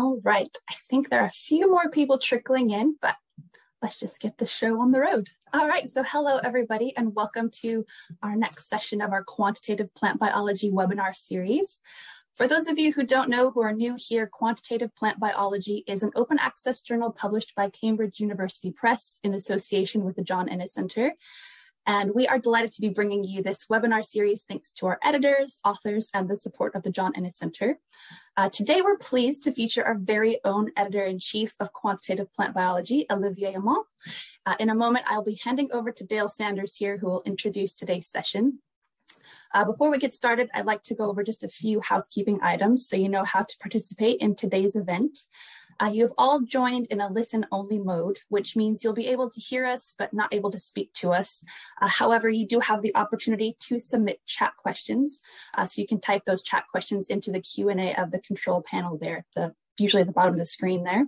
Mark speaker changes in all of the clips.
Speaker 1: All right, I think there are a few more people trickling in, but let's just get the show on the road. All right, so hello everybody and welcome to our next session of our quantitative plant biology webinar series. For those of you who don't know who are new here, Quantitative Plant Biology is an open access journal published by Cambridge University Press in association with the John Innes Center. And we are delighted to be bringing you this webinar series thanks to our editors, authors, and the support of the John Innes Center. Uh, today, we're pleased to feature our very own editor-in-chief of quantitative plant biology, Olivier Hamant. Uh, in a moment, I'll be handing over to Dale Sanders here, who will introduce today's session. Uh, before we get started, I'd like to go over just a few housekeeping items so you know how to participate in today's event. Uh, you have all joined in a listen only mode, which means you'll be able to hear us, but not able to speak to us. Uh, however, you do have the opportunity to submit chat questions. Uh, so you can type those chat questions into the Q&A of the control panel there, the, usually at the bottom of the screen there.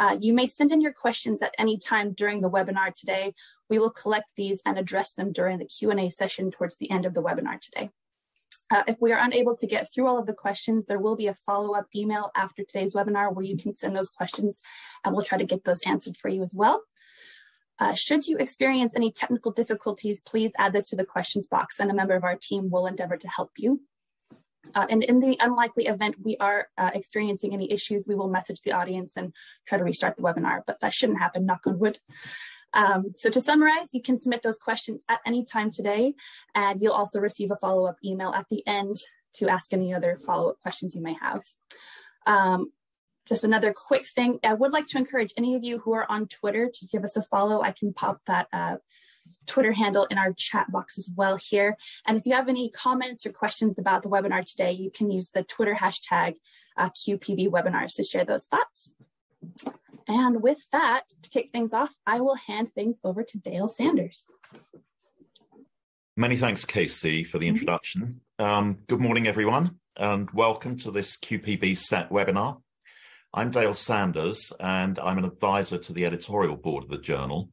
Speaker 1: Uh, you may send in your questions at any time during the webinar today. We will collect these and address them during the Q&A session towards the end of the webinar today. Uh, if we are unable to get through all of the questions, there will be a follow-up email after today's webinar where you can send those questions and we'll try to get those answered for you as well. Uh, should you experience any technical difficulties, please add this to the questions box and a member of our team will endeavor to help you. Uh, and in the unlikely event we are uh, experiencing any issues, we will message the audience and try to restart the webinar, but that shouldn't happen, knock on wood. Um, so to summarize, you can submit those questions at any time today, and you'll also receive a follow-up email at the end to ask any other follow-up questions you may have. Um, just another quick thing, I would like to encourage any of you who are on Twitter to give us a follow. I can pop that uh, Twitter handle in our chat box as well here. And if you have any comments or questions about the webinar today, you can use the Twitter hashtag uh, QPB webinars to share those thoughts. And with that, to kick things off, I will hand things over to Dale Sanders.
Speaker 2: Many thanks, Casey, for the mm-hmm. introduction. Um, good morning, everyone, and welcome to this QPB set webinar. I'm Dale Sanders, and I'm an advisor to the editorial board of the journal.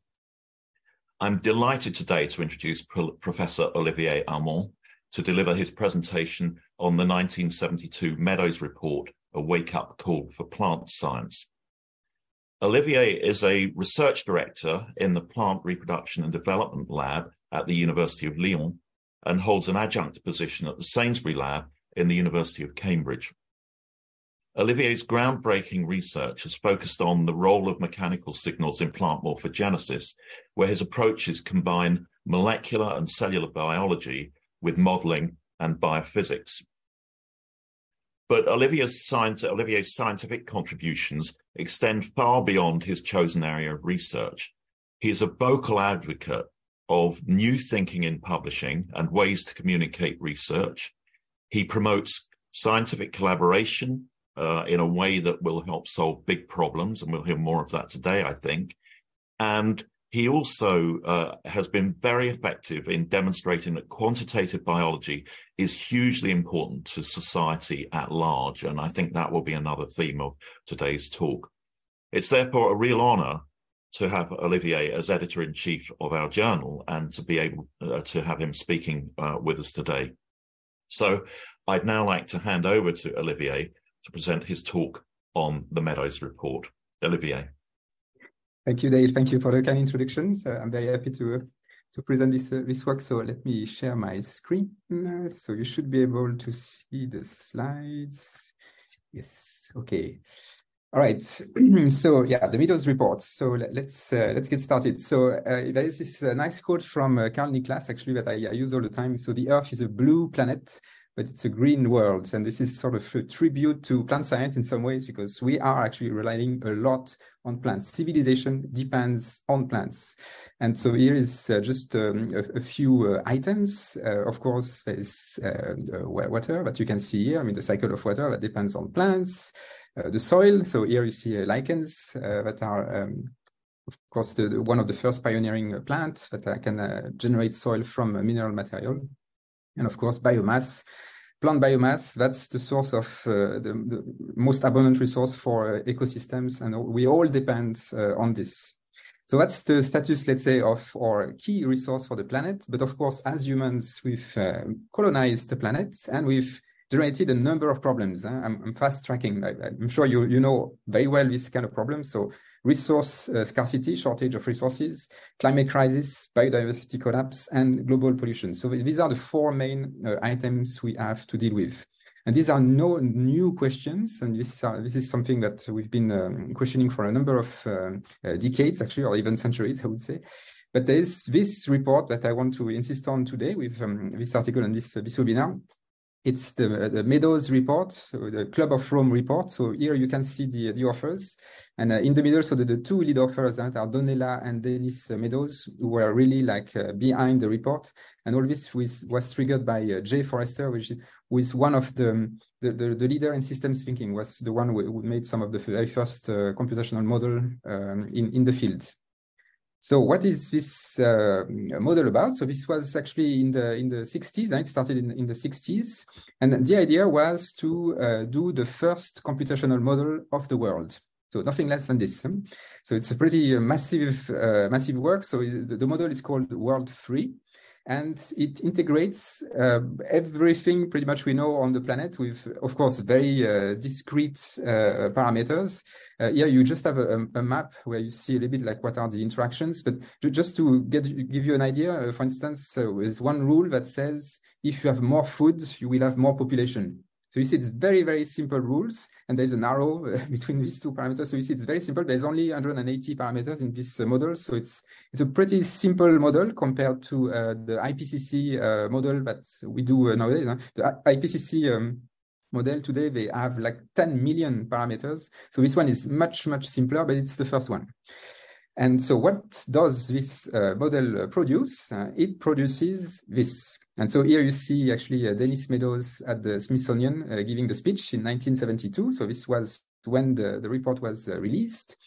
Speaker 2: I'm delighted today to introduce Pro Professor Olivier Hamant to deliver his presentation on the 1972 Meadows Report, a wake-up call for plant science. Olivier is a research director in the Plant Reproduction and Development Lab at the University of Lyon and holds an adjunct position at the Sainsbury Lab in the University of Cambridge. Olivier's groundbreaking research has focused on the role of mechanical signals in plant morphogenesis, where his approaches combine molecular and cellular biology with modeling and biophysics. But Olivier's, science, Olivier's scientific contributions extend far beyond his chosen area of research. He is a vocal advocate of new thinking in publishing and ways to communicate research. He promotes scientific collaboration uh, in a way that will help solve big problems, and we'll hear more of that today, I think. And he also uh, has been very effective in demonstrating that quantitative biology is hugely important to society at large. And I think that will be another theme of today's talk. It's therefore a real honor to have Olivier as editor in chief of our journal and to be able uh, to have him speaking uh, with us today. So I'd now like to hand over to Olivier to present his talk on the Meadows report. Olivier.
Speaker 3: Thank you, Dave. Thank you for the kind introduction. So I'm very happy to to present this uh, this work. So let me share my screen. So you should be able to see the slides. Yes. Okay. All right. so yeah, the Meadows report. So let's uh, let's get started. So uh, there is this uh, nice quote from uh, Karl Niklas actually that I, I, use all the time. So the Earth is a blue planet but it's a green world. And this is sort of a tribute to plant science in some ways, because we are actually relying a lot on plants. Civilization depends on plants. And so here is uh, just um, a, a, few uh, items. Uh, of course, there's uh, the water that you can see here. I mean, the cycle of water that depends on plants. Uh, the soil. So here you see uh, lichens that are um, of course, the, the, one of the first pioneering plants that can generate soil from mineral material. And of course, biomass, plant biomass, that's the source of uh, the, the, most abundant resource for uh, ecosystems. And we all depend uh, on this. So that's the status, let's say, of our key resource for the planet. But of course, as humans, we've uh, colonized the planet and we've generated a number of problems. I'm, I'm, fast tracking. I, am sure you, you know very well this kind of problem. So resource uh, scarcity, shortage of resources, climate crisis, biodiversity collapse, and global pollution. So these are the four main uh, items we have to deal with. And these are no new questions, and this, uh, this is something that we've been um, questioning for a number of uh, uh, decades, actually, or even centuries, I would say. But there is this report that I want to insist on today with um, this article and this, uh, this webinar. It's the, the Meadows report, so the Club of Rome report. So here you can see the, the authors. And uh, in the middle, so the, the two lead authors that are Donella and Dennis Meadows, who were really like uh, behind the report. And all this was, was triggered by uh, Jay Forrester, which was one of the, the, the, the, leader in systems thinking, was the one who, who made some of the very first uh, computational model um, in, in the field. So what is this uh, model about? So this was actually in the in the 60s. It started in, in the 60s, and the idea was to uh, do the first computational model of the world. So nothing less than this. So it's a pretty uh, massive uh, massive work. So the, model is called World 3 and it integrates uh, everything pretty much we know on the planet with, of course, very uh, discrete uh, parameters. Uh, here you just have a, a, map where you see a little bit like what are the interactions, but just to get give you an idea, uh, for instance, uh, there's one rule that says if you have more food, you will have more population. So you see, it's very, very simple rules, and there's an arrow uh, between these two parameters. So you see, it's very simple. There's only 180 parameters in this uh, model, so it's it's a pretty simple model compared to uh, the IPCC uh, model that we do uh, nowadays. Huh? The IPCC um, model today they have like 10 million parameters. So this one is much much simpler, but it's the first one. And so what does this uh, model produce? it produces this. And so here you see actually uh, Dennis Meadows at the Smithsonian uh, giving the speech in 1972. So this was when the, the report was uh, released.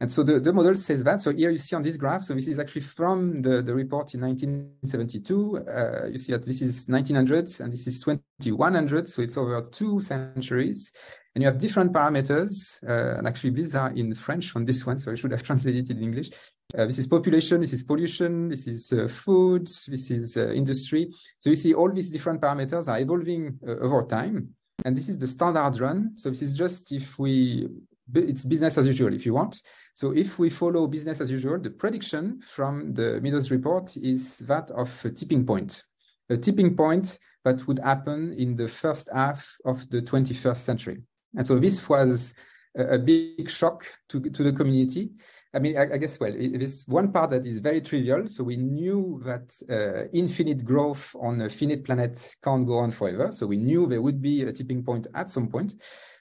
Speaker 3: And so the, the model says that. So here you see on this graph, so this is actually from the, the report in 1972. Uh, you see that this is 1900 and this is 2100. So it's over two centuries. And you have different parameters. Uh, and actually, these are in French on this one, so I should have translated it in English. Uh, this is population, this is pollution, this is uh, food, this is uh, industry. So you see all these different parameters are evolving uh, over time. And this is the standard run. So this is just if we, it's business as usual if you want. So if we follow business as usual, the prediction from the Meadows report is that of a tipping point. A tipping point that would happen in the first half of the 21st century. And so this was a, a big shock to, to the community I mean, I, I guess, well, it, it is one part that is very trivial. So we knew that uh, infinite growth on a finite planet can't go on forever. So we knew there would be a tipping point at some point.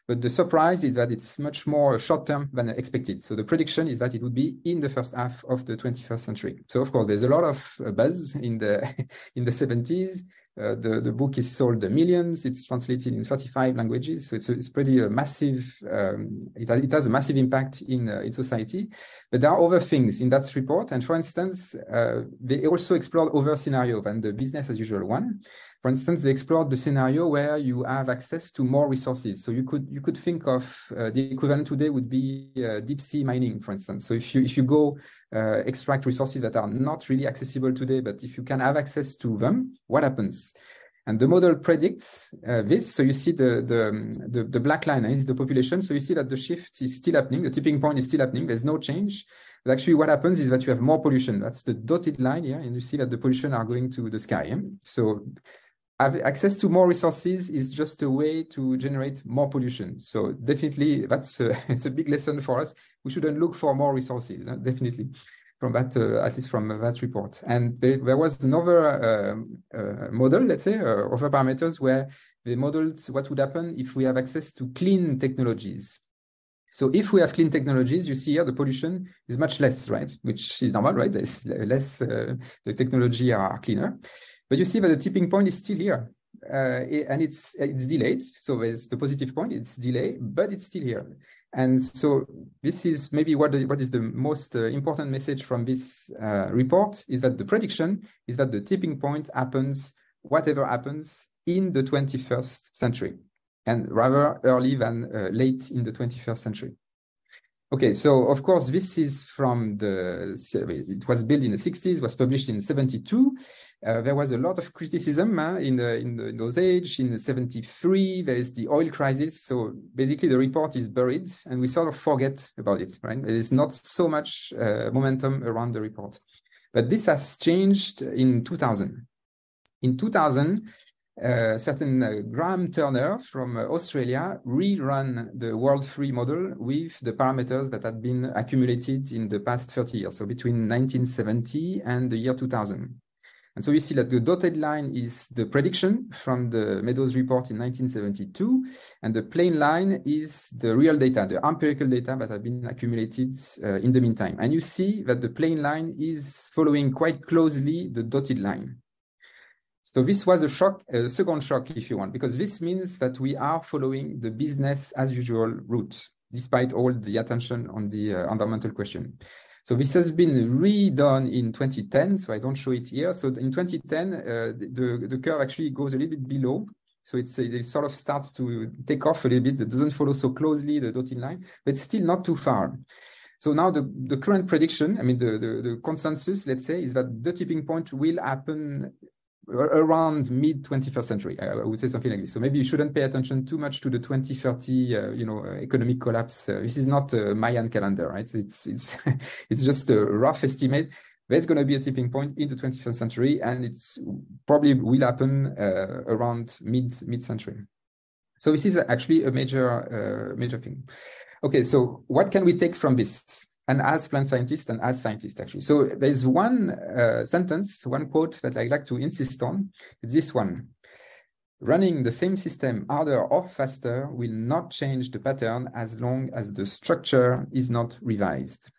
Speaker 3: But the surprise is that it's much more short term than expected. So the prediction is that it would be in the first half of the 21st century. So of course, there's a lot of uh, buzz in the in the 70s. Uh, the, the book is sold millions. It's translated in 35 languages. So it's, it's pretty uh, massive. Um, it, it, has a massive impact in, uh, in society. But there are other things in that report. And for instance, uh, they also explored other scenarios than the business as usual one. For instance, they explored the scenario where you have access to more resources. So you could you could think of uh, the equivalent today would be uh, deep sea mining, for instance. So if you if you go uh, extract resources that are not really accessible today, but if you can have access to them, what happens? And the model predicts uh, this. So you see the, the, the, the, black line is the population. So you see that the shift is still happening. The tipping point is still happening. There's no change. But actually what happens is that you have more pollution. That's the dotted line here. And you see that the pollution are going to the sky. So access to more resources is just a way to generate more pollution. So definitely that's a, it's a big lesson for us. We shouldn't look for more resources, uh, definitely from that, uh, at least from that report. And there, there was another um, uh, model, let's say, uh, other parameters where they modeled what would happen if we have access to clean technologies. So if we have clean technologies, you see here the pollution is much less, right? Which is normal, right? There's less, uh, the technology are cleaner. But you see that the tipping point is still here. Uh, and it's it's delayed. So there's the positive point, it's delayed, but it's still here. And so this is maybe what the, what is the most uh, important message from this uh, report is that the prediction is that the tipping point happens whatever happens in the 21st century and rather early than uh, late in the 21st century. Okay, so of course, this is from the, it was built in the 60s, was published in 72. Uh, there was a lot of criticism in, the, in, the, in, those age. In 73, there is the oil crisis. So basically, the report is buried and we sort of forget about it, right? There is not so much uh, momentum around the report. But this has changed in 2000. In 2000, uh, certain uh, Graham Turner from uh, Australia rerun the World 3 model with the parameters that had been accumulated in the past 30 years, so between 1970 and the year 2000. And so you see that the dotted line is the prediction from the Meadows report in 1972, and the plain line is the real data, the empirical data that have been accumulated uh, in the meantime. And you see that the plain line is following quite closely the dotted line. So this was a shock, a second shock, if you want, because this means that we are following the business as usual route, despite all the attention on the uh, environmental question. So this has been redone in 2010. So I don't show it here. So in 2010, uh, the, the curve actually goes a little bit below. So it's, it sort of starts to take off a little bit. It doesn't follow so closely the dotted line, but still not too far. So now the, the current prediction, I mean, the, the, the consensus, let's say, is that the tipping point will happen around mid 21st century i would say something like this. So maybe you shouldn't pay attention too much to the 2030 uh, you know uh, economic collapse. Uh, this is not a mayan calendar right? It's it's it's just a rough estimate. There's going to be a tipping point in the 21st century and it's probably will happen uh, around mid mid century so this is actually a major uh, major thing. Okay so what can we take from this and as plant scientist and as scientist actually. So there's one uh, sentence, one quote that I'd like to insist on. It's this one. Running the same system harder or faster will not change the pattern as long as the structure is not revised.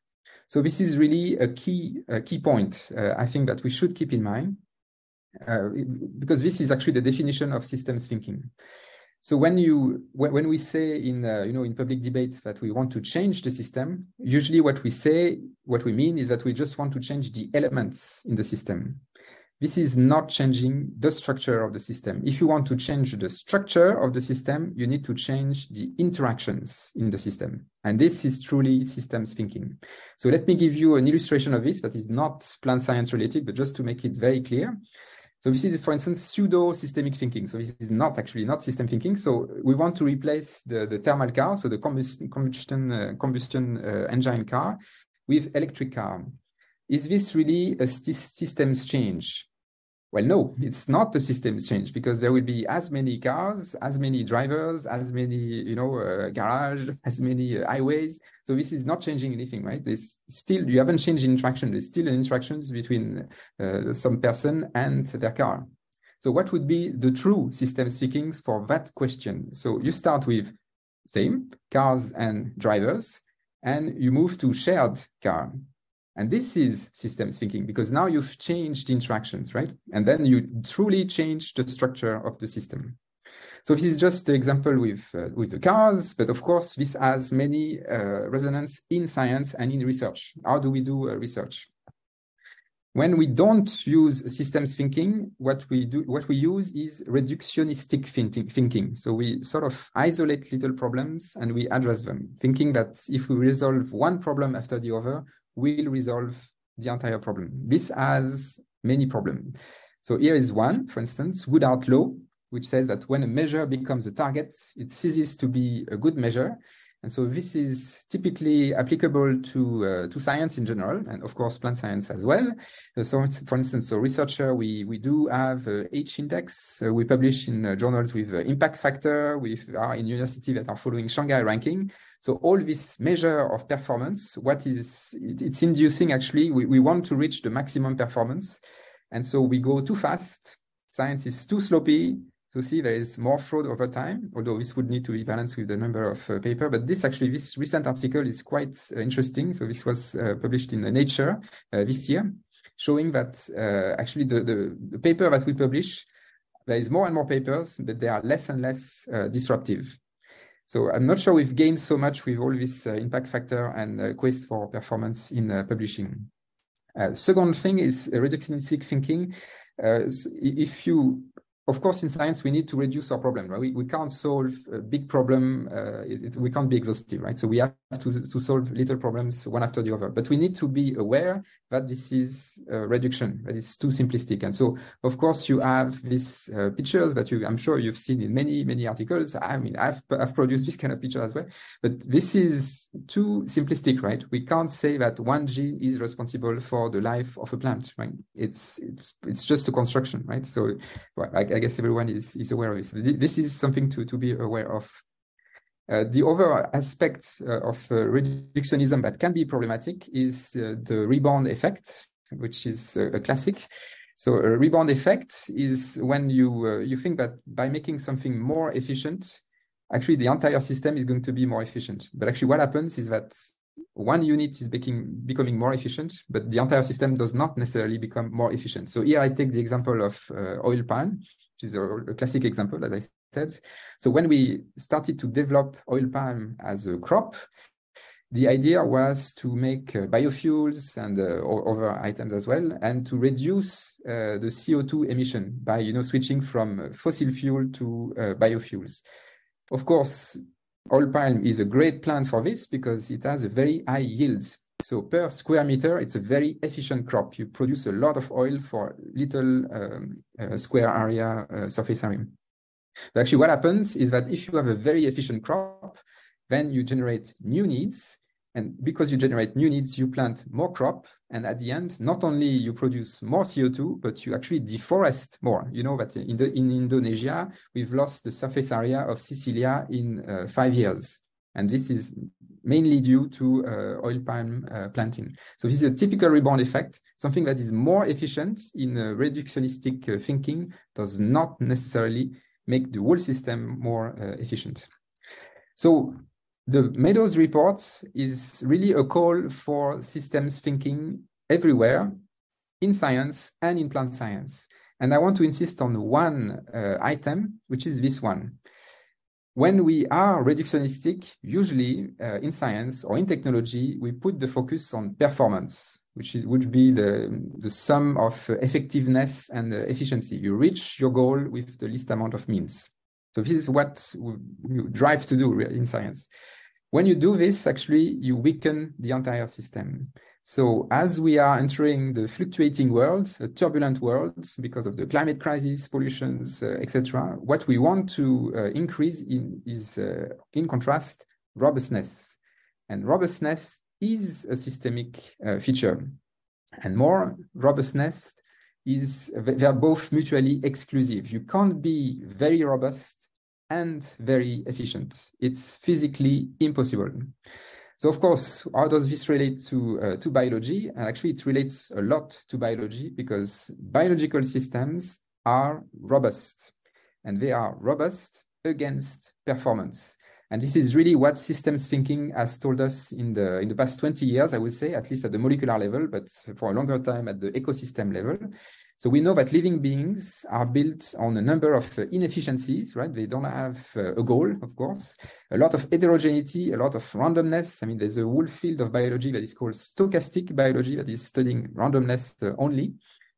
Speaker 3: So this is really a key a key point uh, I think that we should keep in mind uh, because this is actually the definition of systems thinking. So when you when we say in uh, you know in public debate that we want to change the system, usually what we say what we mean is that we just want to change the elements in the system. This is not changing the structure of the system. If you want to change the structure of the system, you need to change the interactions in the system. And this is truly systems thinking. So let me give you an illustration of this that is not plant science related, but just to make it very clear. So this is, for instance, pseudo systemic thinking. So this is not actually not system thinking. So we want to replace the, the thermal car, so the combustion combustion, uh, combustion uh, engine car, with electric car. Is this really a systems change? Well, no, it's not a systems change because there will be as many cars, as many drivers, as many, you know, uh, garage, as many uh, highways. So this is not changing anything, right? There's still, you haven't changed interaction. There's still interactions between uh, some person and their car. So what would be the true systems thinking for that question? So you start with same cars and drivers, and you move to shared car. And this is systems thinking because now you've changed interactions, right? And then you truly change the structure of the system. So this is just the example with uh, with the cars, but of course this has many uh, resonance in science and in research. How do we do uh, research? When we don't use systems thinking, what we do, what we use is reductionistic thinking. thinking. So we sort of isolate little problems and we address them, thinking that if we resolve one problem after the other, will resolve the entire problem. This has many problems. So here is one, for instance, Goodhart law, which says that when a measure becomes a target, it ceases to be a good measure. And so this is typically applicable to uh, to science in general, and of course plant science as well. Uh, so, for instance, a researcher, we we do have uh, H index. Uh, we publish in uh, journals with impact factor. We are in university that are following Shanghai ranking. So all this measure of performance, what is it, it's inducing actually, we, we want to reach the maximum performance. And so we go too fast. Science is too sloppy to see there is more fraud over time, although this would need to be balanced with the number of uh, paper. But this actually, this recent article is quite uh, interesting. So this was uh, published in Nature uh, this year, showing that uh, actually the, the, the, paper that we publish, there is more and more papers, but they are less and less uh, disruptive. So I'm not sure we've gained so much with all this uh, impact factor and uh, quest for performance in uh, publishing. Uh, second thing is reductionistic thinking. Uh, if you of course, in science, we need to reduce our problem, right? We, we can't solve a big problem. Uh, it, it, we can't be exhaustive, right? So we have to, to solve little problems one after the other. But we need to be aware that this is a reduction, that it's too simplistic. And so, of course, you have these uh, pictures that you, I'm sure you've seen in many, many articles. I mean, I've, I've produced this kind of picture as well. But this is too simplistic, right? We can't say that one gene is responsible for the life of a plant, right? It's, it's, it's just a construction, right? So well, I, I guess everyone is, is aware of this. This is something to, to be aware of. Uh, the other aspect uh, of uh, reductionism that can be problematic is uh, the rebound effect, which is a classic. So a rebound effect is when you uh, you think that by making something more efficient, actually the entire system is going to be more efficient. But actually, what happens is that one unit is becoming, becoming more efficient, but the entire system does not necessarily become more efficient. So here I take the example of uh, oil palm, which is a, a, classic example, as I said. So when we started to develop oil palm as a crop, the idea was to make uh, biofuels and uh, other items as well, and to reduce uh, the CO2 emission by, you know, switching from fossil fuel to uh, biofuels. Of course, Oil palm is a great plant for this because it has a very high yield. So per square meter, it's a very efficient crop. You produce a lot of oil for little um, uh, square area, uh, surface area. But actually what happens is that if you have a very efficient crop, then you generate new needs and because you generate new needs, you plant more crop. And at the end, not only you produce more CO2, but you actually deforest more. You know that in, the, in Indonesia, we've lost the surface area of Sicilia in uh, five years. And this is mainly due to uh, oil palm uh, planting. So this is a typical rebound effect. Something that is more efficient in reductionistic uh, thinking does not necessarily make the whole system more uh, efficient. So the Meadows report is really a call for systems thinking everywhere in science and in plant science. And I want to insist on one uh, item, which is this one. When we are reductionistic, usually uh, in science or in technology, we put the focus on performance, which is, would be the, the sum of effectiveness and efficiency. You reach your goal with the least amount of means. So this is what we drive to do in science. When you do this, actually, you weaken the entire system. So as we are entering the fluctuating world, a turbulent world because of the climate crisis, pollutions, uh, etc., what we want to uh, increase in, is, uh, in contrast, robustness. And robustness is a systemic uh, feature. And more robustness is, they're both mutually exclusive. You can't be very robust and very efficient. It's physically impossible. So of course, how does this relate to, uh, to biology? And actually it relates a lot to biology because biological systems are robust and they are robust against performance. And this is really what systems thinking has told us in the in the past 20 years, I would say, at least at the molecular level, but for a longer time at the ecosystem level. So we know that living beings are built on a number of uh, inefficiencies, right? They don't have uh, a goal, of course, a lot of heterogeneity, a lot of randomness. I mean, there's a whole field of biology that is called stochastic biology that is studying randomness uh, only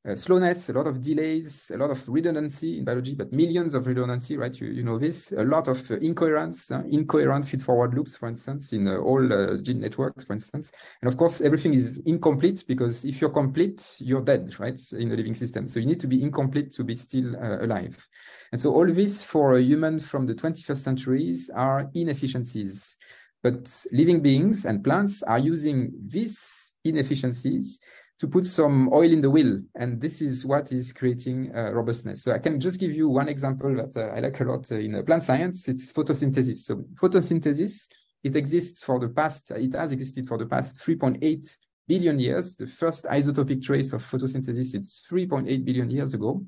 Speaker 3: uh, slowness, a lot of delays, a lot of redundancy in biology, but millions of redundancy, right? You, you know this, a lot of uh, incoherence, uh, incoherent feed-forward loops, for instance, in uh, all uh, gene networks, for instance. And of course, everything is incomplete because if you're complete, you're dead, right, in the living system. So you need to be incomplete to be still uh, alive. And so all this for a human from the 21st centuries are inefficiencies. But living beings and plants are using these inefficiencies to put some oil in the wheel. And this is what is creating uh, robustness. So I can just give you one example that uh, I like a lot uh, in uh, plant science. It's photosynthesis. So photosynthesis, it exists for the past, it has existed for the past 3.8 billion years. The first isotopic trace of photosynthesis, it's 3.8 billion years ago.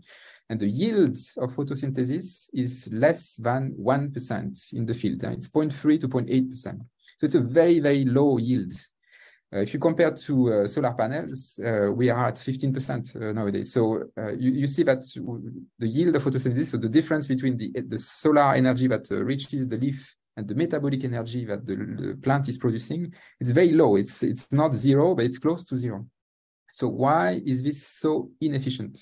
Speaker 3: And the yield of photosynthesis is less than 1% in the field. It's 0.3 to 0.8%. So it's a very, very low yield. Uh, if you compare to uh, solar panels, uh, we are at 15% nowadays. So you, you see that the yield of photosynthesis, so the difference between the, the solar energy that reaches the leaf and the metabolic energy that the, the, plant is producing, it's very low. It's it's not zero, but it's close to zero. So why is this so inefficient?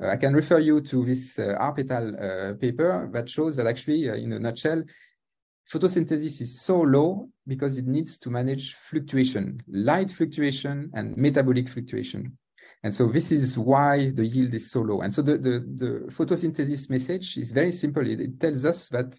Speaker 3: I can refer you to this uh, Arp et al. uh, paper that shows that actually, uh, in a nutshell, photosynthesis is so low because it needs to manage fluctuation, light fluctuation and metabolic fluctuation. And so this is why the yield is so low. And so the, the, the photosynthesis message is very simple. It, it, tells us that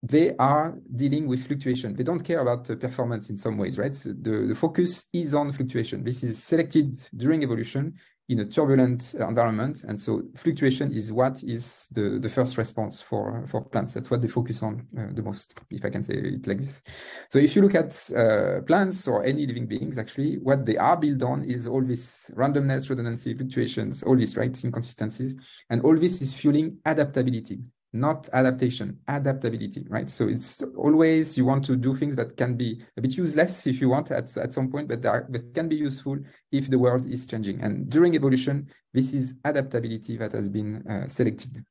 Speaker 3: they are dealing with fluctuation. They don't care about performance in some ways, right? So the, the focus is on fluctuation. This is selected during evolution in a turbulent environment. And so fluctuation is what is the, the first response for, for plants. That's what they focus on uh, the most, if I can say it like this. So if you look at uh, plants or any living beings, actually, what they are built on is all this randomness, redundancy, fluctuations, all these, right, inconsistencies. And all this is fueling adaptability not adaptation, adaptability, right? So it's always you want to do things that can be a bit useless if you want at, at some point, but are, that can be useful if the world is changing. And during evolution, this is adaptability that has been uh, selected.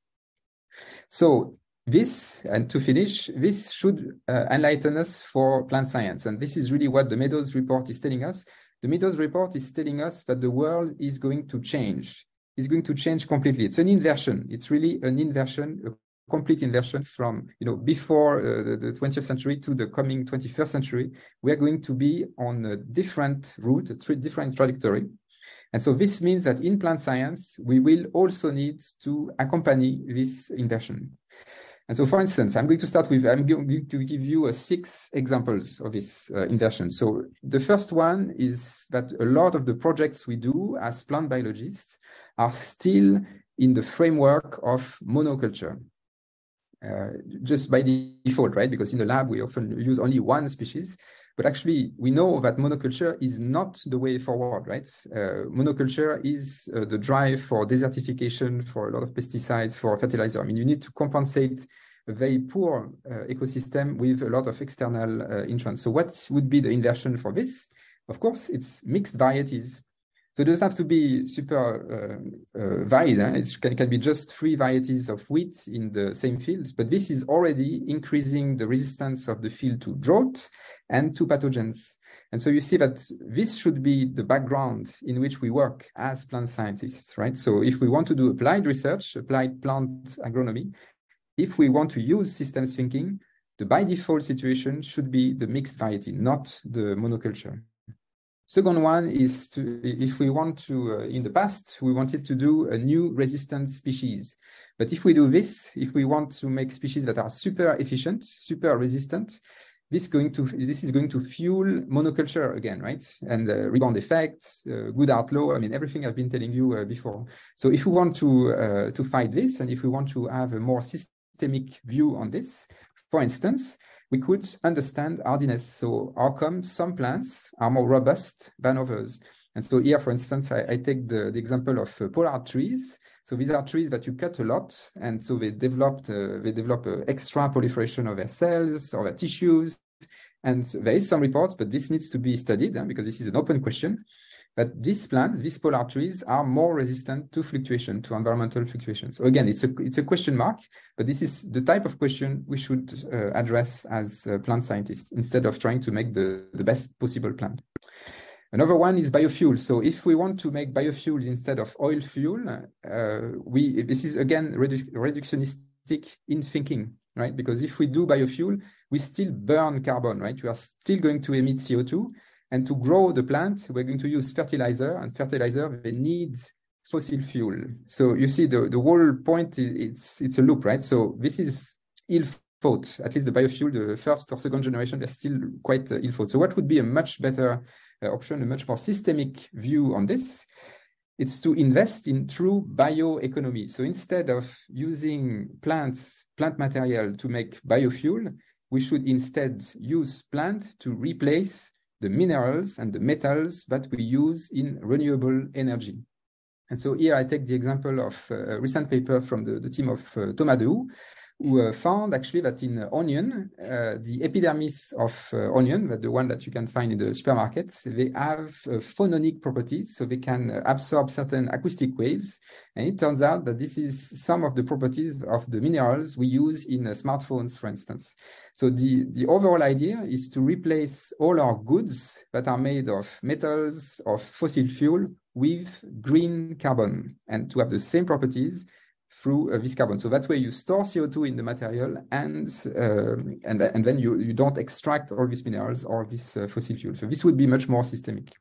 Speaker 3: So this, and to finish, this should uh, enlighten us for plant science. And this is really what the Meadows report is telling us. The Meadows report is telling us that the world is going to change. It's going to change completely. It's an inversion. It's really an inversion, complete inversion from you know before uh, the, the, 20th century to the coming 21st century. We are going to be on a different route a different trajectory. And so this means that in plant science we will also need to accompany this inversion. And so for instance i'm going to start with i'm going to give you uh, six examples of this uh, inversion. So the first one is that a lot of the projects we do as plant biologists are still in the framework of monoculture uh, just by default, right? Because in the lab, we often use only one species. But actually, we know that monoculture is not the way forward, right? Uh, monoculture is uh, the drive for desertification, for a lot of pesticides, for fertilizer. I mean, you need to compensate a very poor uh, ecosystem with a lot of external uh, entrants. So what would be the inversion for this? Of course, it's mixed varieties. So it doesn't have to be super uh, uh, varied. Eh? It can, can, be just three varieties of wheat in the same field, but this is already increasing the resistance of the field to drought and to pathogens. And so you see that this should be the background in which we work as plant scientists, right? So if we want to do applied research, applied plant agronomy, if we want to use systems thinking, the by default situation should be the mixed variety, not the monoculture. Second one is to, if we want to, uh, in the past, we wanted to do a new resistant species. But if we do this, if we want to make species that are super efficient, super resistant, this going to this is going to fuel monoculture again, right? And uh, rebound effects, uh, Goodhart law. I mean, everything I've been telling you uh, before. So if we want to uh, to fight this, and if we want to have a more systemic view on this, for instance, we could understand hardiness. So how come some plants are more robust than others? And so here, for instance, I, I take the, the, example of uh, pollard trees. So these are trees that you cut a lot, and so they developed uh, they develop uh, extra proliferation of their cells or their tissues. And so there is some reports, but this needs to be studied because this is an open question. But these plants, these pollard trees, are more resistant to fluctuation, to environmental fluctuations. So again, it's a it's a question mark, but this is the type of question we should uh, address as uh, plant scientists instead of trying to make the, the best possible plant. Another one is biofuel. So if we want to make biofuels instead of oil fuel, uh, we this is again redu reductionistic in thinking, right? Because if we do biofuel, we still burn carbon, right? We are still going to emit CO2, and to grow the plant, we're going to use fertilizer, and fertilizer they need fossil fuel. So you see, the, the whole point is it's it's a loop, right? So this is ill thought. At least the biofuel, the first or second generation, they're still quite uh, ill thought. So what would be a much better uh, option, a much more systemic view on this? It's to invest in true bioeconomy. So instead of using plants, plant material to make biofuel, we should instead use plant to replace the minerals and the metals that we use in renewable energy. And so here I take the example of a recent paper from the, the team of uh, Thomas Dehoux, who uh, found actually that in uh, onion, uh, the epidermis of onion, the one that you can find in the supermarkets, they have phononic properties, so they can absorb certain acoustic waves. And it turns out that this is some of the properties of the minerals we use in smartphones, for instance. So the, the overall idea is to replace all our goods that are made of metals, of fossil fuel, with green carbon and to have the same properties through uh, this carbon. So that way you store CO2 in the material and uh, and, and then you, you don't extract all these minerals or this uh, fossil fuel. So this would be much more systemic.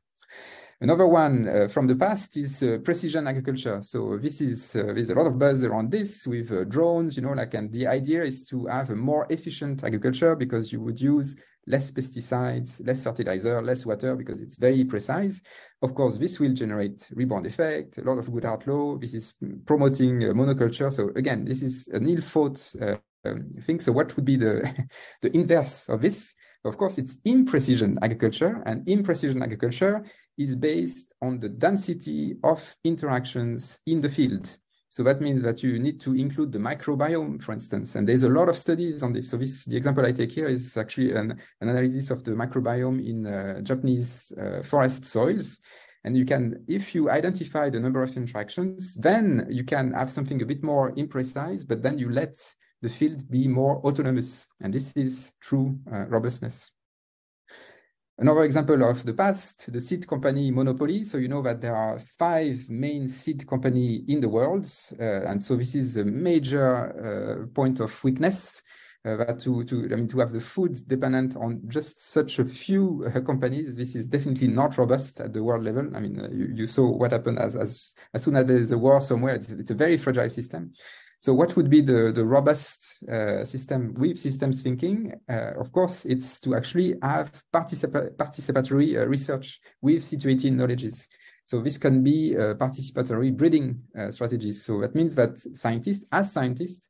Speaker 3: Another one uh, from the past is uh, precision agriculture. So this is uh, there's a lot of buzz around this with drones, you know, like and the idea is to have a more efficient agriculture because you would use less pesticides, less fertilizer, less water because it's very precise. Of course, this will generate rebound effect, a lot of Goodhart law. This is promoting uh, monoculture. So again, this is an ill-thought uh, um, thing. So what would be the, the inverse of this? Of course, it's imprecision agriculture and imprecision agriculture is based on the density of interactions in the field. So that means that you need to include the microbiome, for instance. And there's a lot of studies on this. So this, the example I take here is actually an, an analysis of the microbiome in uh, Japanese uh, forest soils. And you can, if you identify the number of interactions, then you can have something a bit more imprecise, but then you let the field be more autonomous. And this is true uh, robustness. Another example of the past, the seed company monopoly. So you know that there are five main seed company in the world, uh, and so this is a major uh, point of weakness. Uh, that to, to I mean to have the food dependent on just such a few uh, companies, this is definitely not robust at the world level. I mean, uh, you, you saw what happened as as as soon as there's a war somewhere. It's, it's a very fragile system. So what would be the, the robust uh, system with systems thinking? Uh, of course, it's to actually have particip participatory uh, research with situated knowledges. So this can be participatory breeding uh, strategies. So that means that scientists, as scientists,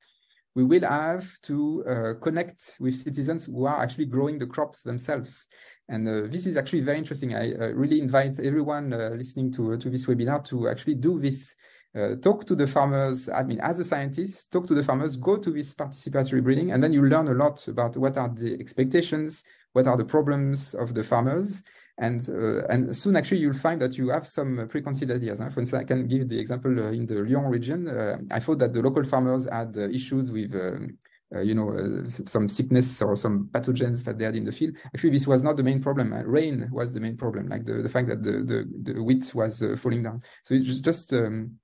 Speaker 3: we will have to uh, connect with citizens who are actually growing the crops themselves. And uh, this is actually very interesting. I really invite everyone listening to, to this webinar to actually do this uh, talk to the farmers. I mean, as a scientist, talk to the farmers, go to this participatory breeding, and then you learn a lot about what are the expectations, what are the problems of the farmers. And uh, and soon actually you'll find that you have some preconceived ideas. Huh? For instance, I can give the example uh, in the Lyon region. Uh, I thought that the local farmers had uh, issues with um, uh, you know, uh, some sickness or some pathogens that they had in the field. Actually, this was not the main problem. Uh, rain was the main problem, like the, the fact that the, the, the wheat was falling down. So it's just um,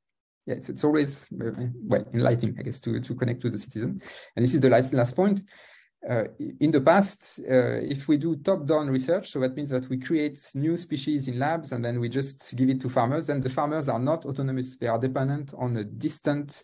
Speaker 3: yeah, it's, it's always uh, well enlightening, I guess, to to connect to the citizen. And this is the last last point. Uh, in the past, uh, if we do top-down research, so that means that we create new species in labs and then we just give it to farmers, and the farmers are not autonomous; they are dependent on a distant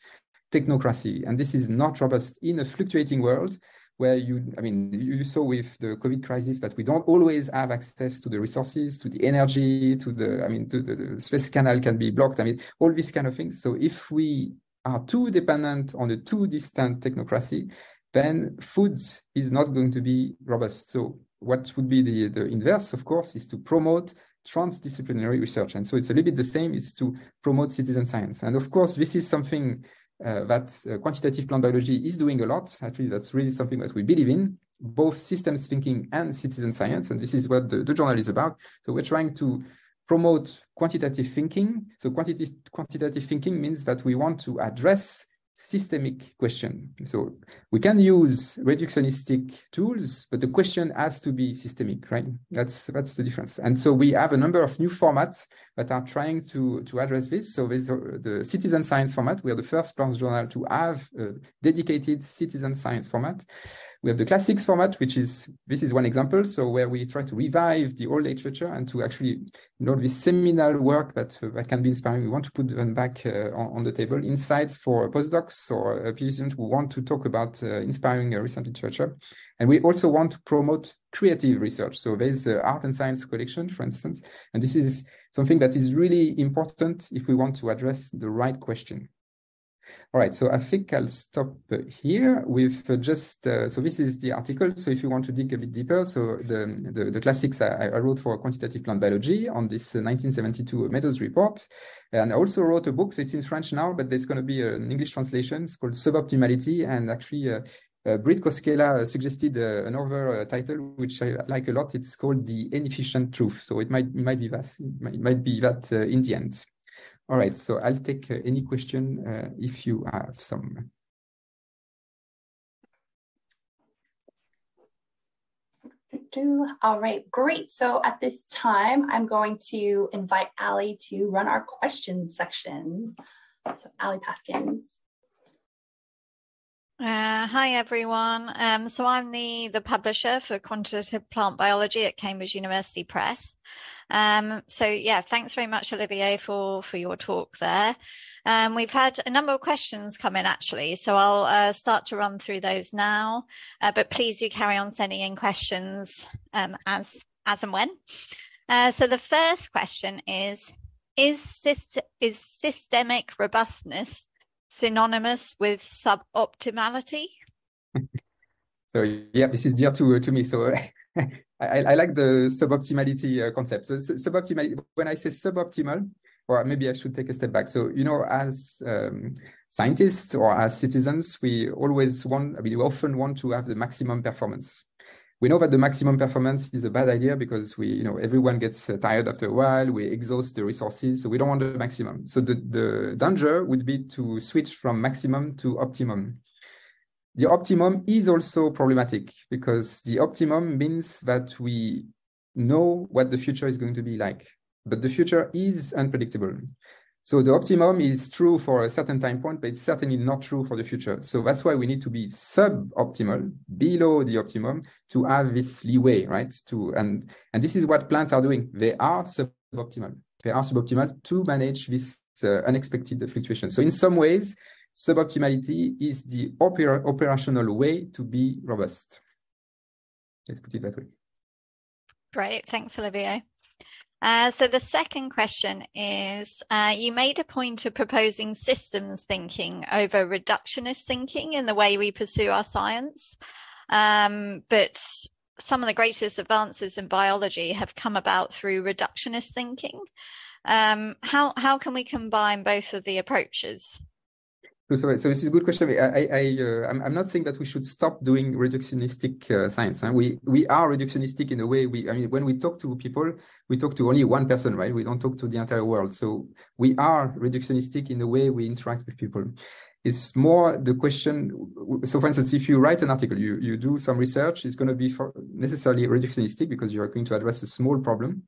Speaker 3: technocracy, and this is not robust in a fluctuating world where you, I mean, you saw with the COVID crisis that we don't always have access to the resources, to the energy, to the, I mean, to the, the Canal can be blocked. I mean, all these kind of things. So if we are too dependent on a too distant technocracy, then food is not going to be robust. So what would be the, the inverse, of course, is to promote transdisciplinary research. And so it's a little bit the same, it's to promote citizen science. And of course, this is something uh, that uh, quantitative plant biology is doing a lot. Actually, that's really something that we believe in, both systems thinking and citizen science. And this is what the, the journal is about. So we're trying to promote quantitative thinking. So quantitative, quantitative thinking means that we want to address systemic question. So we can use reductionistic tools, but the question has to be systemic, right? That's that's the difference. And so we have a number of new formats that are trying to to address this. So there's uh, the citizen science format. We are the first plants journal to have a dedicated citizen science format. We have the classics format, which is this is one example. So where we try to revive the old literature and to actually, know, this seminal work that uh, that can be inspiring. We want to put them back uh, on, on, the table. Insights for postdocs or uh, PhD students who want to talk about uh, inspiring uh, recent literature. And we also want to promote creative research. So there's uh, art and science collection, for instance, and this is something that is really important if we want to address the right question. All right, so I think I'll stop here with just, uh, so this is the article. So if you want to dig a bit deeper, so the, the, the classics I, I, wrote for quantitative plant biology on this 1972 uh, Meadows report. And I also wrote a book, so it's in French now, but there's going to be an English translation. It's called Suboptimality. And actually, uh, uh, Britt Koskella suggested uh, another uh, title which I like a lot. It's called The Inefficient Truth. So it might might be that it might, might be that uh, in the end. All right, so I'll take uh, any question uh, if you have some.
Speaker 1: All right, great. So at this time, I'm going to invite Ali to run our questions section. So Ali Paskins.
Speaker 4: Uh, hi everyone. Um, so I'm the the publisher for quantitative plant biology at Cambridge University Press. Um, so yeah, thanks very much, Olivier, for for your talk there. Um, we've had a number of questions come in actually, so I'll uh, start to run through those now. Uh, but please do carry on sending in questions um, as as and when. Uh, so the first question is: Is syst- is systemic robustness synonymous with suboptimality?
Speaker 3: so yeah, this is dear to to me. So I, I like the suboptimality uh, concept. So, suboptimal. When I say suboptimal, or maybe I should take a step back. So you know, as um, scientists or as citizens, we always want. I mean, we often want to have the maximum performance we know that the maximum performance is a bad idea because we, you know, everyone gets uh, tired after a while. We exhaust the resources, so we don't want the maximum. So the, the danger would be to switch from maximum to optimum. The optimum is also problematic because the optimum means that we know what the future is going to be like, but the future is unpredictable. So the optimum is true for a certain time point, but it's certainly not true for the future. So that's why we need to be sub-optimal, below the optimum, to have this leeway, right? To and and this is what plants are doing. They are sub-optimal. They are suboptimal to manage this uh, unexpected fluctuation. So in some ways, suboptimality is the oper- operational way to be robust. Let's put it that way.
Speaker 4: Great, thanks, Olivier. Uh, so the second question is, uh, you made a point of proposing systems thinking over reductionist thinking in the way we pursue our science. Um, but some of the greatest advances in biology have come about through reductionist thinking. Um, how, how can we combine both of the approaches?
Speaker 3: So, so this is a good question. I, I, uh, I'm, I'm, not saying that we should stop doing reductionistic uh, science. Huh? We, we are reductionistic in a way. We, I mean, when we talk to people, we talk to only one person, right? We don't talk to the entire world. So we are reductionistic in the way we interact with people. It's more the question. So, for instance, if you write an article, you, you do some research, it's going to be necessarily reductionistic because you're going to address a small problem.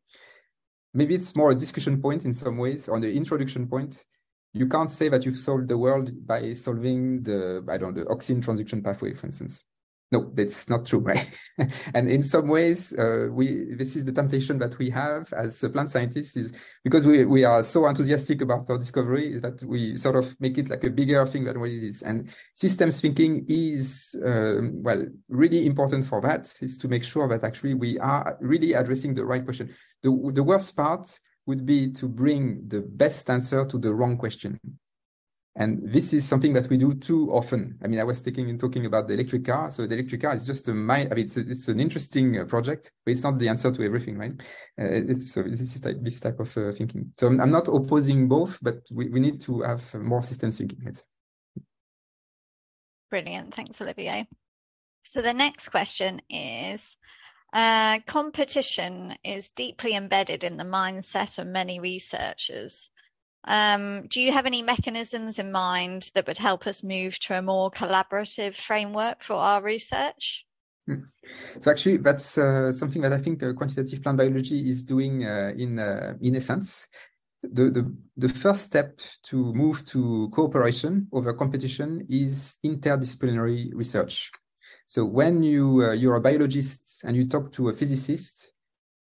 Speaker 3: Maybe it's more a discussion point in some ways on the introduction point you can't say that you've solved the world by solving the I don't know the auxin transduction pathway, for instance. No, that's not true, right? and in some ways, uh, we this is the temptation that we have as plant scientists is because we we are so enthusiastic about our discovery is that we sort of make it like a bigger thing than what it is. And systems thinking is um, well really important for that. Is to make sure that actually we are really addressing the right question. The the worst part would be to bring the best answer to the wrong question. And this is something that we do too often. I mean, I was taking and talking about the electric car. So the electric car is just a mind. I mean, it's, a, it's an interesting uh, project, but it's not the answer to everything, right? Uh, so this is type, this type of uh, thinking. So I'm, I'm, not opposing both, but we, we need to have more systems thinking. Right?
Speaker 4: Brilliant. Thanks, Olivier. So the next question is, uh, competition is deeply embedded in the mindset of many researchers. Um, do you have any mechanisms in mind that would help us move to a more collaborative framework for our research?
Speaker 3: Hmm. So actually, that's uh, something that I think uh, quantitative plant biology is doing uh, in uh, in essence. The, the the first step to move to cooperation over competition is interdisciplinary research. So when you uh, you're a biologist and you talk to a physicist,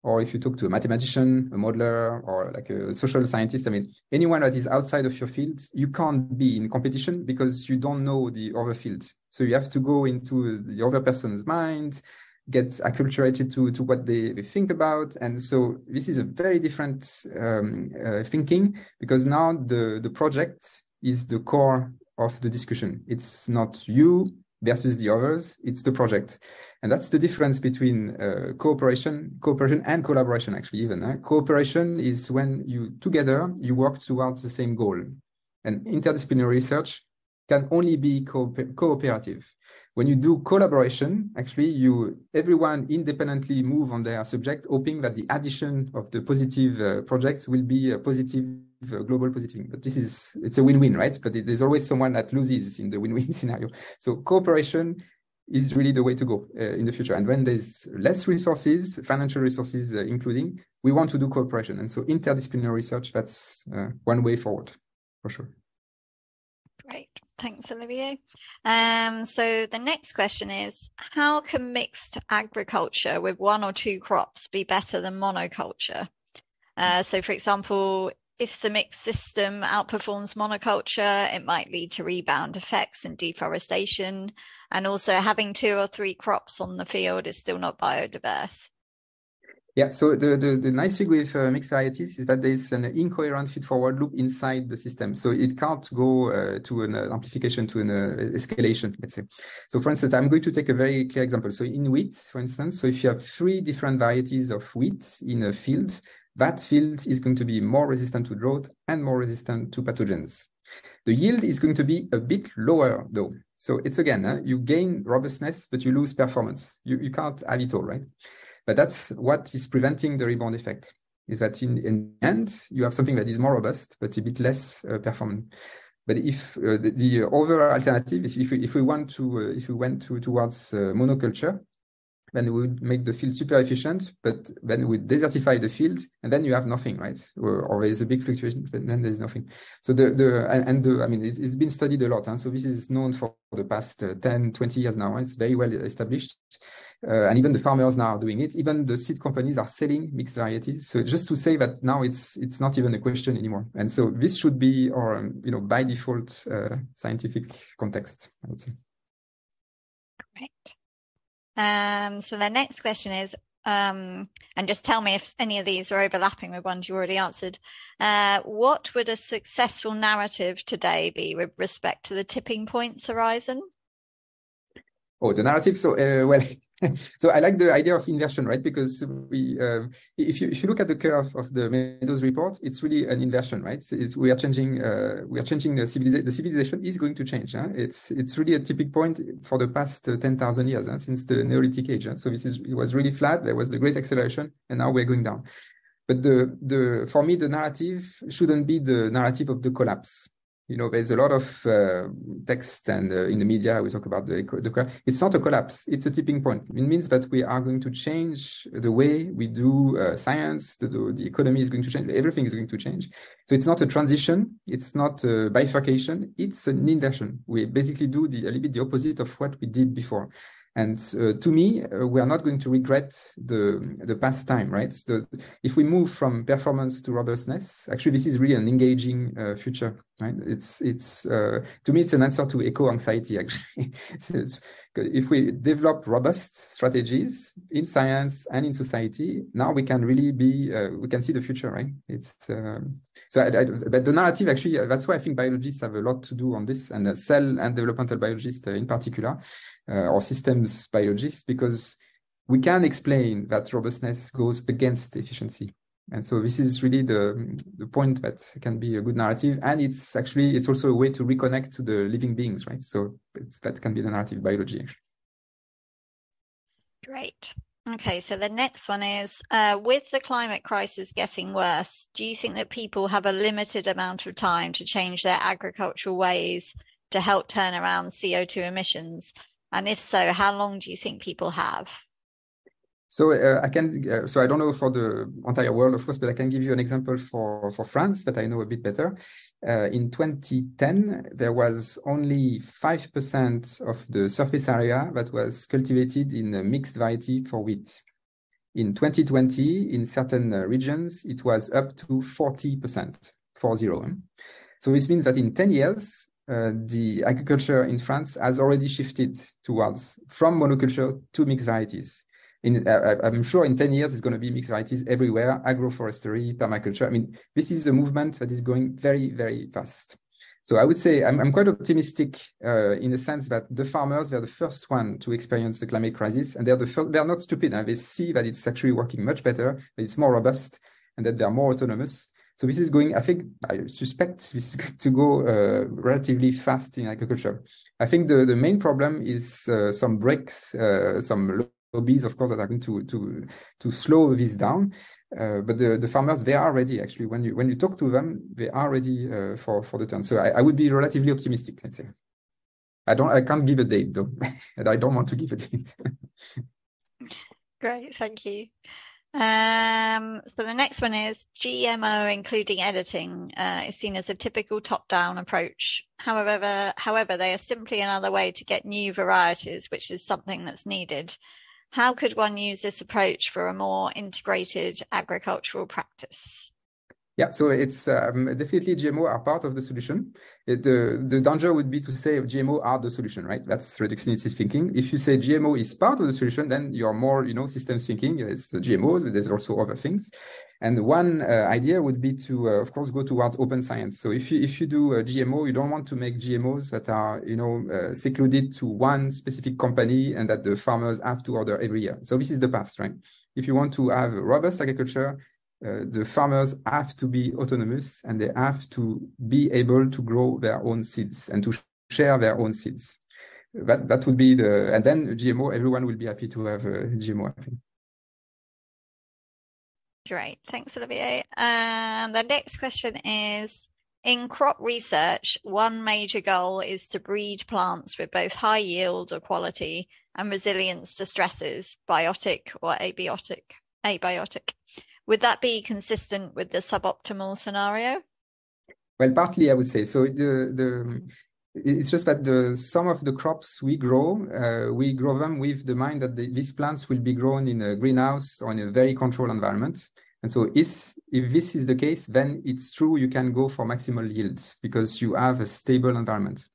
Speaker 3: or if you talk to a mathematician, a modeler, or like a social scientist, I mean anyone that is outside of your field, you can't be in competition because you don't know the other field. So you have to go into the other person's mind, get acculturated to to what they, they think about, and so this is a very different um, uh, thinking because now the the project is the core of the discussion. It's not you versus the others, it's the project. And that's the difference between uh, cooperation, cooperation and collaboration, actually, even. Uh, cooperation is when you together, you work towards the same goal. And interdisciplinary research can only be co cooperative. When you do collaboration, actually, you everyone independently move on their subject, hoping that the addition of the positive uh, project will be a positive global positive. But this is it's a win-win, right? But there's always someone that loses in the win-win scenario. So cooperation is really the way to go uh, in the future. And when there's less resources, financial resources uh, including, we want to do cooperation. And so interdisciplinary research, that's uh, one way forward for sure.
Speaker 4: Great. Thanks, Olivier. Um, so the next question is, how can mixed agriculture with one or two crops be better than monoculture? Uh, so for example, if the mixed system outperforms monoculture, it might lead to rebound effects and deforestation. And also having two or three crops on the field is still not biodiverse.
Speaker 3: Yeah, so the, the, the nice thing with uh, mixed varieties is that there's an incoherent feed-forward loop inside the system. So it can't go uh, to an uh, amplification, to an uh, escalation, let's say. So for instance, I'm going to take a very clear example. So in wheat, for instance, so if you have three different varieties of wheat in a field, that field is going to be more resistant to drought and more resistant to pathogens. The yield is going to be a bit lower though. So it's again, uh, you gain robustness, but you lose performance. You, you can't have it all, right? But that's what is preventing the rebound effect, is that in, in the end, you have something that is more robust, but a bit less uh, performant. But if uh, the, the, other alternative is if we, if we want to, uh, if we went to, towards uh, monoculture, then we would make the field super efficient, but then we desertify the field, and then you have nothing, right? Or, or there's a big fluctuation, but then there's nothing. So the the and, and the I mean it, has been studied a lot, huh? so this is known for the past uh, 10, 20 years now. It's very well established, uh, and even the farmers now are doing it. Even the seed companies are selling mixed varieties. So just to say that now it's it's not even a question anymore, and so this should be or you know by default uh, scientific context, I would say.
Speaker 4: Um, so the next question is, um, and just tell me if any of these are overlapping with ones you already answered. Uh, what would a successful narrative today be with respect to the tipping points horizon?
Speaker 3: Oh, the narrative. So, uh, well, so I like the idea of inversion, right? Because we, uh, if you if you look at the curve of the Meadows report, it's really an inversion, right? We are changing, uh, we are changing the civilization. The civilization is going to change. Huh? It's it's really a tipping point for the past uh, ten thousand years huh? since the Neolithic age. Huh? So this is it was really flat. There was the great acceleration, and now we're going down. But the the for me the narrative shouldn't be the narrative of the collapse you know, there's a lot of uh, text and uh, in the media we talk about the, the it's not a collapse; it's a tipping point. It means that we are going to change the way we do uh, science. The, the economy is going to change. Everything is going to change. So it's not a transition. It's not a bifurcation. It's an inversion. We basically do the, a little bit the opposite of what we did before. And uh, to me, uh, we are not going to regret the the past time, right? So if we move from performance to robustness, actually, this is really an engaging uh, future, right? It's it's uh, to me, it's an answer to eco anxiety. Actually, if we develop robust strategies in science and in society, now we can really be uh, we can see the future, right? It's um, so, I, I, but the narrative actually that's why I think biologists have a lot to do on this, and cell and developmental biologists in particular uh, or systems biologists because we can explain that robustness goes against efficiency. And so this is really the, the point that can be a good narrative. And it's actually, it's also a way to reconnect to the living beings, right? So that can be the narrative biology.
Speaker 4: Great. Okay, so the next one is uh, with the climate crisis getting worse, do you think that people have a limited amount of time to change their agricultural ways to help turn around CO2 emissions? And if so, how long do you think people have?
Speaker 3: So uh, I can, uh, so I don't know for the entire world, of course, but I can give you an example for, for France that I know a bit better. Uh, in 2010, there was only 5% of the surface area that was cultivated in a mixed variety for wheat. In 2020, in certain uh, regions, it was up to 40%, 40. So this means that in 10 years, uh, the agriculture in France has already shifted towards from monoculture to mixed varieties. In, uh, I'm sure in 10 years it's going to be mixed varieties everywhere, agroforestry, permaculture. I mean, this is a movement that is going very, very fast. So I would say I'm, I'm quite optimistic uh, in the sense that the farmers they're the first one to experience the climate crisis, and they're the first, they're not stupid. And they see that it's actually working much better, that it's more robust, and that they're more autonomous. So this is going, I think, I suspect this is going to go uh, relatively fast in agriculture. I think the, the main problem is uh, some brakes, uh, some lobbies, of course, that are going to to to slow this down. Uh, but the, the farmers, they are ready actually. When you when you talk to them, they are ready uh, for for the turn. So I, I would be relatively optimistic, let's say. I don't, I can't give a date though, and I don't want to give a date.
Speaker 4: Great, thank you. Um, so the next one is GMO, including editing, uh, is seen as a typical top-down approach. However, however, they are simply another way to get new varieties, which is something that's needed. How could one use this approach for a more integrated agricultural practice?
Speaker 3: Yeah, so it's um, definitely GMO are part of the solution. It, the the danger would be to say GMO are the solution, right? That's reductionist thinking. If you say GMO is part of the solution, then you're more, you know, systems thinking. It's GMOs, but there's also other things. And one uh, idea would be to, uh, of course, go towards open science. So if you if you do a GMO, you don't want to make GMOs that are, you know, uh, secluded to one specific company and that the farmers have to order every year. So this is the past, right? If you want to have robust agriculture, uh, the farmers have to be autonomous and they have to be able to grow their own seeds and to share their own seeds. That that would be the and then GMO. Everyone will be happy to have a GMO. I think.
Speaker 4: Great, thanks, Olivier. And the next question is. In crop research, one major goal is to breed plants with both high yield or quality and resilience to stresses, biotic or abiotic. Abiotic. Would that be consistent with the suboptimal scenario?
Speaker 3: Well, partly I would say. So the the it's just that the some of the crops we grow, uh, we grow them with the mind that the, these plants will be grown in a greenhouse or in a very controlled environment. And so is, if this is the case, then it's true you can go for maximal yield because you have a stable environment.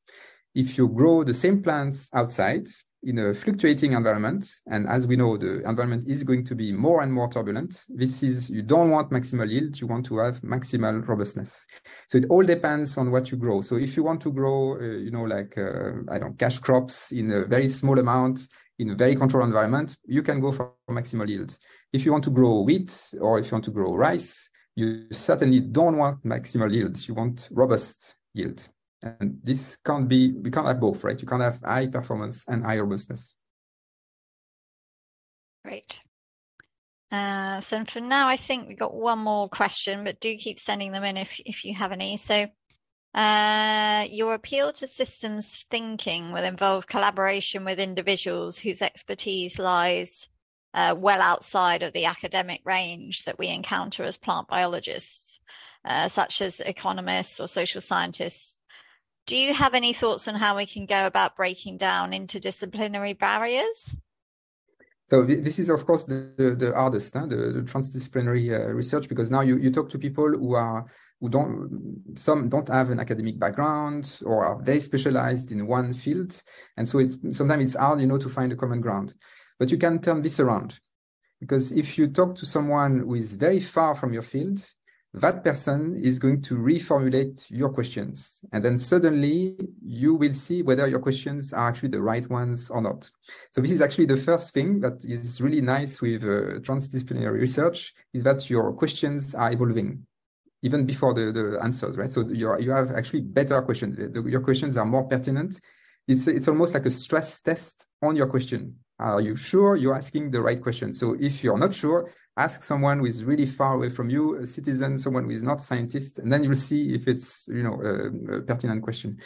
Speaker 3: If you grow the same plants outside, in a fluctuating environment, and as we know, the environment is going to be more and more turbulent. This is, you don't want maximal yield, you want to have maximal robustness. So it all depends on what you grow. So if you want to grow, uh, you know, like, uh, I don't cash crops in a very small amount, in a very controlled environment, you can go for maximal yield. If you want to grow wheat or if you want to grow rice, you certainly don't want maximal yields. You want robust yield. And this can't be, we can't have both, right? You can't have high performance and high robustness.
Speaker 4: Great. Uh, so for now, I think we've got one more question, but do keep sending them in if, if you have any. So uh, your appeal to systems thinking will involve collaboration with individuals whose expertise lies uh, well outside of the academic range that we encounter as plant biologists, uh, such as economists or social scientists do you have any thoughts on how we can go about breaking down interdisciplinary barriers?
Speaker 3: So this is, of course, the, the, the hardest, huh? the, the, transdisciplinary uh, research, because now you, you talk to people who are who don't some don't have an academic background or are very specialized in one field, and so it's sometimes it's hard, you know, to find a common ground. But you can turn this around, because if you talk to someone who is very far from your field, that person is going to reformulate your questions. And then suddenly you will see whether your questions are actually the right ones or not. So this is actually the first thing that is really nice with uh, transdisciplinary research is that your questions are evolving even before the, the answers, right? So you you have actually better questions. The, your questions are more pertinent. It's, it's almost like a stress test on your question. Are you sure you're asking the right question? So if you're not sure, ask someone who is really far away from you, a citizen, someone who is not a scientist, and then you'll see if it's you know a, a pertinent question.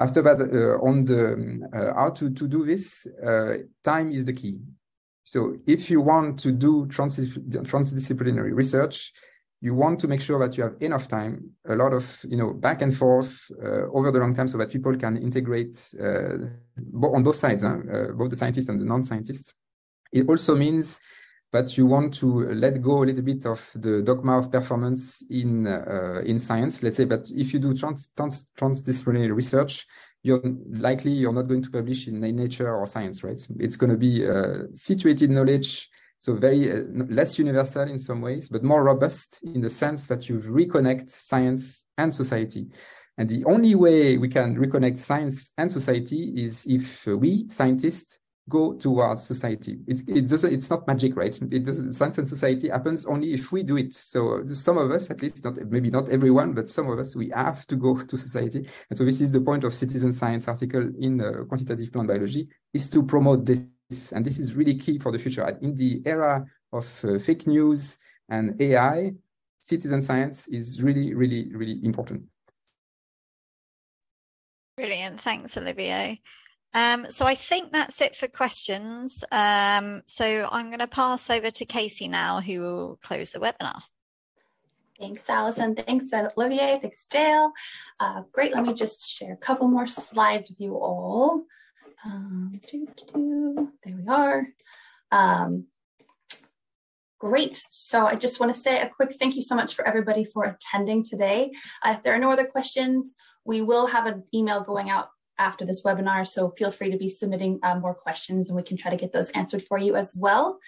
Speaker 3: After that, uh, on the uh, how to, to do this, uh, time is the key. So if you want to do trans transdisciplinary research, you want to make sure that you have enough time, a lot of you know back and forth uh, over the long time, so that people can integrate uh, on both sides, huh? uh, both the scientists and the non-scientists. It also means but you want to let go a little bit of the dogma of performance in uh, in science. Let's say that if you do trans, trans, transdisciplinary research, you're likely you're not going to publish in Nature or Science, right? It's going to be uh, situated knowledge, so very uh, less universal in some ways, but more robust in the sense that you reconnect science and society. And the only way we can reconnect science and society is if we scientists go towards society. It, it doesn't, it's not magic, right? It doesn't, science and society happens only if we do it. So some of us, at least not, maybe not everyone, but some of us, we have to go to society. And so this is the point of citizen science article in uh, quantitative plant biology is to promote this. And this is really key for the future. In the era of uh, fake news and AI, citizen science is really, really, really important.
Speaker 4: Brilliant. Thanks, Olivier. Um, so I think that's it for questions. Um, so I'm going to pass over to Casey now, who will close the webinar.
Speaker 1: Thanks, Allison. Thanks, Olivier. Thanks, Dale. Uh, great. Let me just share a couple more slides with you all. Um, doo, doo, doo. There we are. Um, Great. So I just want to say a quick thank you so much for everybody for attending today. Uh, if there are no other questions, we will have an email going out after this webinar, so feel free to be submitting uh, more questions and we can try to get those answered for you as well.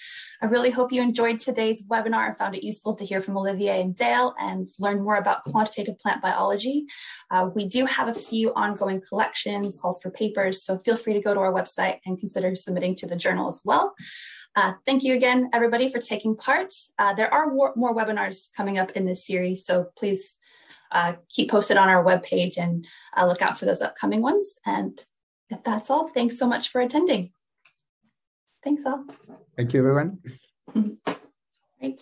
Speaker 1: I really hope you enjoyed today's webinar and found it useful to hear from Olivier and Dale and learn more about quantitative plant biology. Uh, we do have a few ongoing collections, calls for papers, so feel free to go to our website and consider submitting to the journal as well. Uh, thank you again, everybody, for taking part. Uh, there are more webinars coming up in this series, so please uh, keep posted on our webpage and uh, look out for those upcoming ones. And if that's all, thanks so much for attending. Thanks all.
Speaker 3: Thank you, everyone.
Speaker 1: Right.